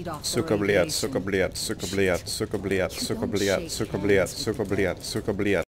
feed off Suka the bliat, radiation. suka bliat, suka bliat.